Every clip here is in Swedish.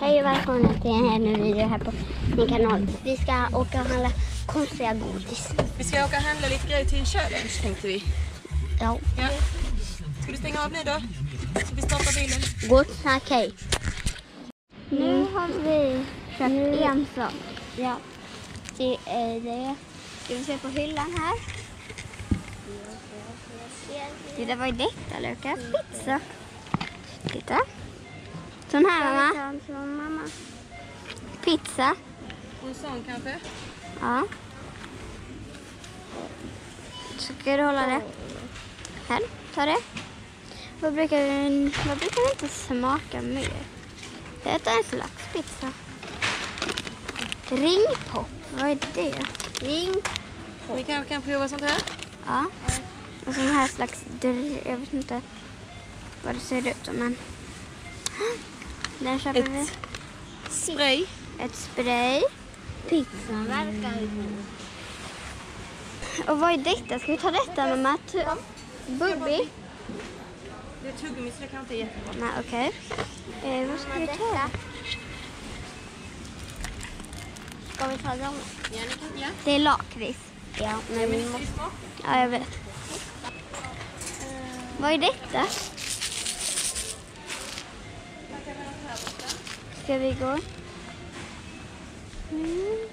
Hej och välkomna till en ny video här på min kanal. Vi ska åka och handla konstiga godis. Vi ska åka och handla lite grejer till challenge tänkte vi. Ja, Ja. Ska du stänga av nu då? Så vi startar bilen. gott snack hej. Nu har vi köpt en sak. Ja, det är det. Ska vi se på hyllan här? Titta, vad är detta Lukas? Pizza. Titta. Sån här mamma. Pizza. Och en sån kanske? Ja. Ska du hålla det. Här, ta det. Vad brukar, vad brukar det inte smaka mer? Detta är en slags pizza. Ringpop, vad är det? Ring. Vi kanske kan prova sånt här? Ja. Och sån här slags, jag vet inte vad det ser ut som men. Den köper Ett vi. Spray. Ett spray. Pizzan verkar ju Och vad är detta? Ska vi ta detta mamma? Tu- Bubbi? Det är tuggummi så det kanske inte är jättebra. Nej, okej. Eh, vad ska vi ta? Ska vi ta dem? Ja, ni kan, ja. Det är lakrits. Ja, men. Ja, jag vet. Vad är detta? Ska vi gå? Mm.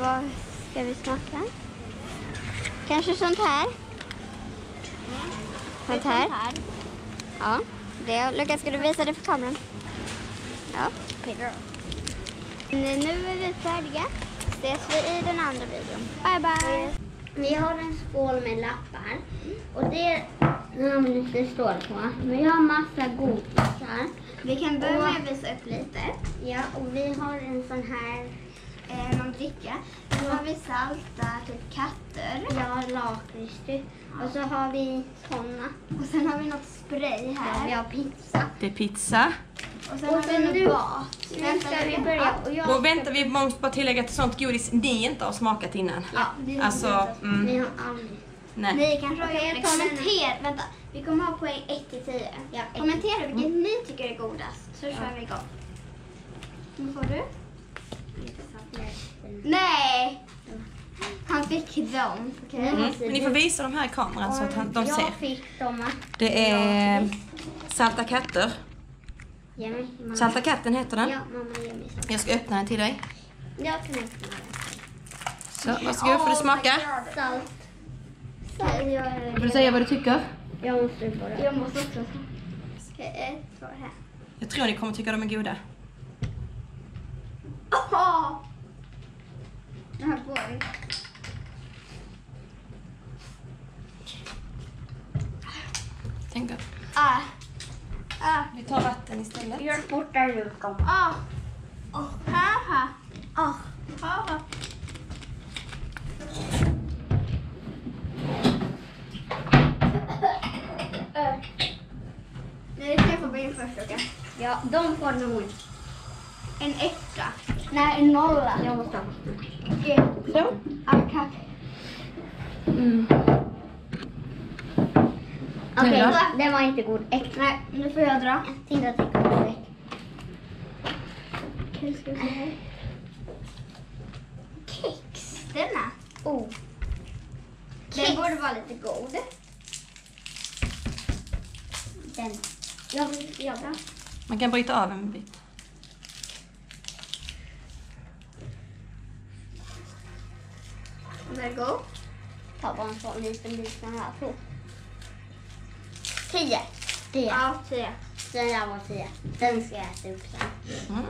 Vad ska vi smaka? Kanske sånt här? Sånt här? Ja. Det. Lukas, ska du visa det för kameran? Ja. Nu är vi färdiga. Ses vi i den andra videon. Bye bye! Vi har en skål med lappar. Och det namnet det står på. Vi har massa godisar. Vi kan börja med att visa upp lite. Ja, och vi har en sån här eh, någon dricka. Sen har vi salta typ katter. Ja, lakrits typ. Och så har vi såna. Och sen har vi något spray här. Ja, vi har pizza. Det är pizza. Och sen har vi något vat. Nu ska vi börja. Och jag Och vänta, vi måste bara tillägga att sånt godis ni inte har smakat innan. Ja, det Alltså, mm, Ni har aldrig. Nej. Ni kanske har det. Kommentera. Vänta, vi kommer ha poäng 1 till 10. Ja, Kommentera vilket ni tycker är godast. Så kör vi igång. Vad får du? Nej! Han fick dem. okej? Mm. Men ni får visa de här i kameran så att han, de ser. Jag fick dem. Det är Salta katter. Mig. Salta katten heter den. Ja, mamma. Jag ska öppna den till dig. Jag kan öppna den. Så, varsågod får du smaka. Salt. Får du säga vad du tycker? Jag måste bara. Jag måste också. Okej, ett, två, här. Jag tror ni kommer tycka de är goda. Åh! Det här går inte. Tänk då. Ah. Ah. Vi tar vatten istället. Gör fortare Lukas. Ah. Oh. Haha. Ah. Haha. Okej? Ja, de får nog En etta. Nej, en nolla. Jag måste ha. Så. Tack. Mm. Okej, då? den var inte god. Äck. Nej, nu får jag dra. Vara äck. Okej, ska vi se här. Kex. Denna. Oh. Den borde vara lite god. Den. Jag vill jag dra. Man kan bryta av en bit. Den är god. Ta bara en sån liten bit sån här på. Tio. Tio. Ja, tio. Den där var tio. Den ska jag äta upp sen. Mm.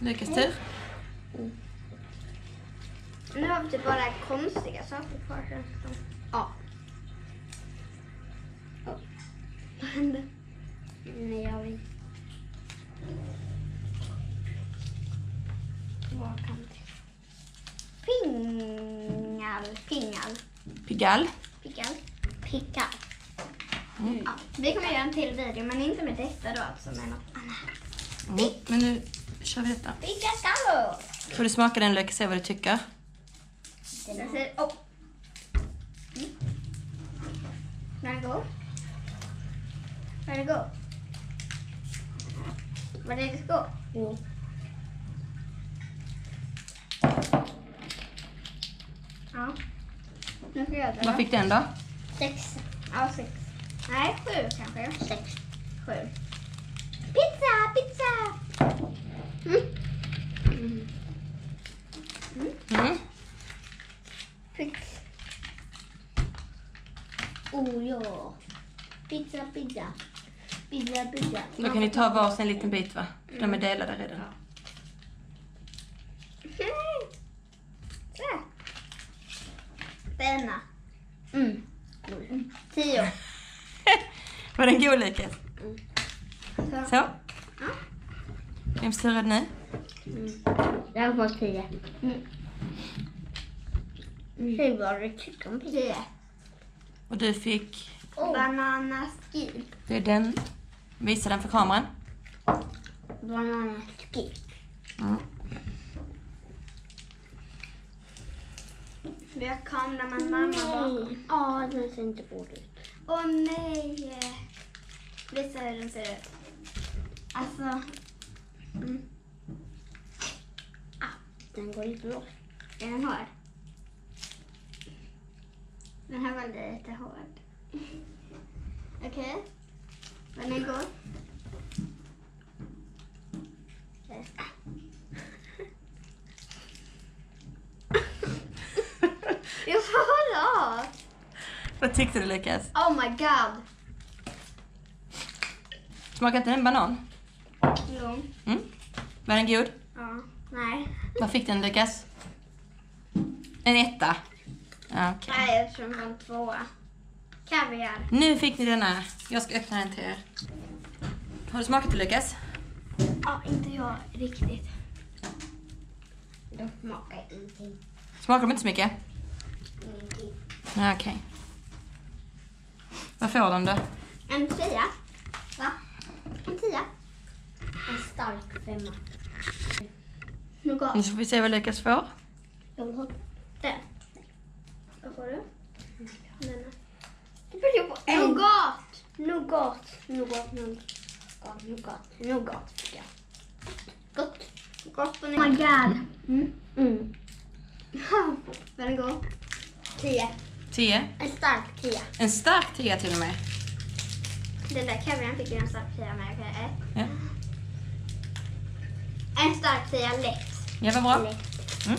Lukas tur. Nu har vi typ bara konstiga saker kvar känns det som. Pigalle. Pickal. Pickal. Mm. Ja, vi kommer göra en till video, men inte med detta då alltså, med något annat. Mm. Men nu kör vi detta. Pickaskallo! Får du smaka den Lukas, se vad du tycker. Den ser... Oh. Mm. Den är god. Var det gott? Var det riktigt gott? Jo. Ja. Det. Vad fick den då? Sex. Ja, sex. Nej, sju kanske. Sex. Sju. Pizza, pizza! Mm. Mm. Fix. Oh ja. Pizza, pizza. Pizza, pizza. Då kan ni ta varsin liten bit va? De är delade redan. Så. Denna. Mm. Tio. Var den god Lukas? Så. Så? Vems tur är det nu? Jag får tio. Vad du tycker om pizza. Tio. Och du fick... Bananaskin. Det är den. Visa den för kameran. Bananaski. Mm. Vi har kameraman mamma bakom. Ja, den ser inte god ut. Åh nej! Visa hur den ser ut. Alltså... Mm. Den går inte loss. Är den hård? Den här var lite hård. Okej. Men den går. Jag får hålla av. Vad tyckte du Lukas? Oh my god. Smakade inte den banan? Jo. Mm. Var den god? Ja. Nej. Vad fick den Lukas? En etta. Okej. Nej, jag tror den var en tvåa. Kaviar. Nu fick ni denna. Jag ska öppna den till er. Har du smakat det Lukas? Ja, inte jag riktigt. De smakar ingenting. Smakar de inte så mycket? Ingenting. Okej. Vad får de då? En tia. Va? En tia. En stark femma. Nougat. Nu får vi se vad Lukas får. Jag vill ha Den. Vad får du? Denna. Det blir på en. Nougat. nougat. Nougat, nougat, nougat. Nougat fick jag. Gott. Gott Oh my god. Mm. Mm. Den god? Tio. Tio. En stark tia. En stark tia till och med. Den där kaviaren fick jag en stark tia med. Ja, En stark tia lätt. ja vad bra. Lätt. Mm.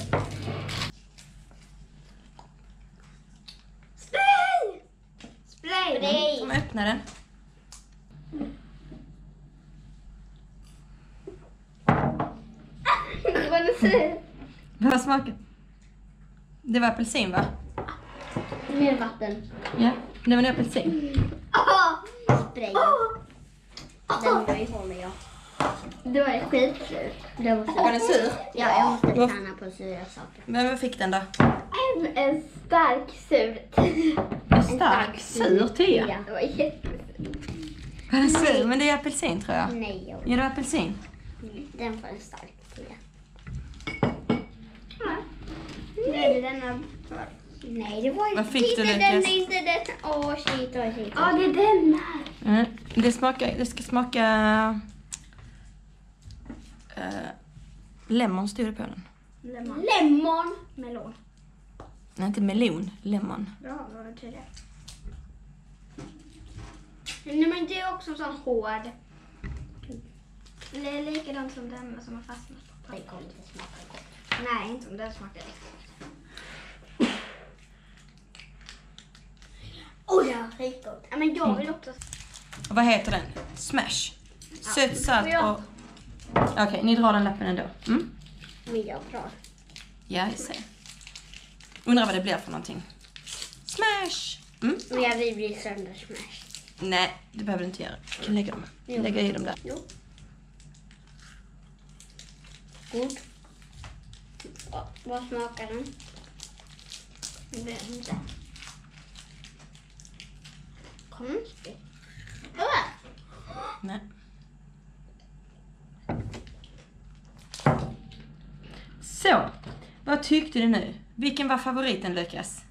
Spray! Spray. Spray. Kom öppna den. Vad smakar Det var apelsin va? Mer vatten. Ja, det var en apelsin. Åh! Spray. Den var i håller jag. Det var skitsurt. Den var Var den sur. sur? Ja, jag måste träna på sura saker. Men vad fick den då? En, en stark sur tia. En stark sur tia. Det var jättesurt. Var den sur? Men det är apelsin tror jag. Nej, jag Ja, det var apelsin. Den får en stark. Ja. Nu är det denna kvar. Nej, det var Vad fick du, inte Lukas? den, inte den. Åh, shit, åh, shit. Ja, det är denna. Mm. Det, smakar, det ska smaka... Uh, lemon stod det på den. Lemon. Lemon. Melon. Nej, inte melon. Lemon. Bra, vad betyder det? Nej, men det är också sån hård. Det är likadant som denna som har fastnat på Det kommer inte smaka gott. Nej, inte om den smakar äckligt. Oj, ja, skitgott. Ja, men jag vill också... Och vad heter den? Smash. Sött, salt Ja. och... Okej, ni drar den lappen ändå. Mm? Men jag drar. Ja, jag ser. Undrar vad det blir för någonting. Smash! Mm? Men jag vill bli söndersmashed. Nej, det behöver du inte göra. Du kan lägga dem. Jo. Lägga i dem där. Jo. God. Ja, vad smakar den? Jag vet inte. Konstigt. Nej. Så, vad tyckte du nu? Vilken var favoriten Lukas?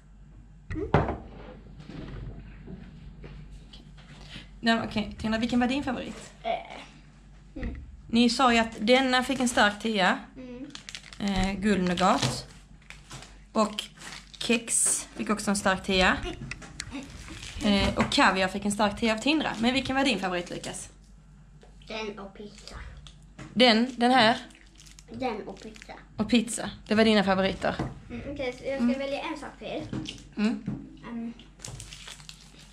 Ja, Okej, Tina, vilken var din favorit? Eh, Ni sa ju att denna fick en stark tia. Mm. Eh, Guldnougat. Och kex fick också en stark tia. Eh, och kaviar fick en stark tia av Tindra. Men vilken var din favorit Lukas? Den och pizza. Den, den här Den och pizza. och pizza. Det var dina favoriter. Mm, Okej, så jag ska välja en sak er. Mm. Um,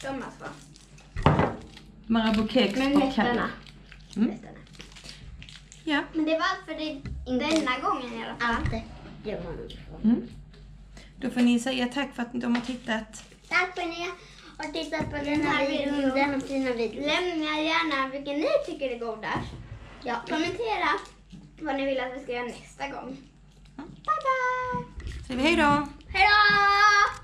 de två. Marabou kex Men och kaviar. Mm. Nästarna. Ja. Men det var allt för det, denna gången i alla fall. Allt det. Var. Mm. Då får ni säga tack för att de har tittat. Tack för att ni har tittat på den här videon. Den fina videon. Lämna gärna vilken ni tycker är godast. Ja. Kommentera vad ni vill att vi ska göra nästa gång. Bye bye! Säger vi hej då! Hej då!